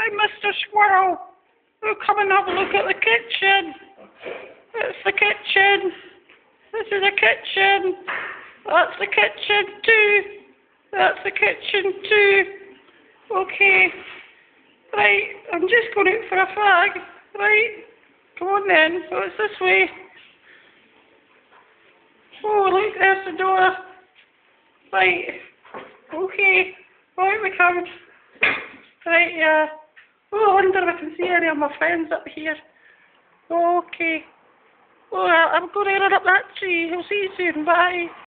Hi, Mr. Squirrel. Oh, come and have a look at the kitchen. It's the kitchen. This is the kitchen. That's the kitchen too. That's the kitchen too. Okay. Right, I'm just going out for a fag. Right. Come on then. Oh, it's this way. Oh, look, there's the door. Right. Okay. Right, we come. Right, yeah. Oh, I wonder if I can see any of my friends up here. Okay. Oh, I'm going to run up that tree. I'll see you soon. Bye.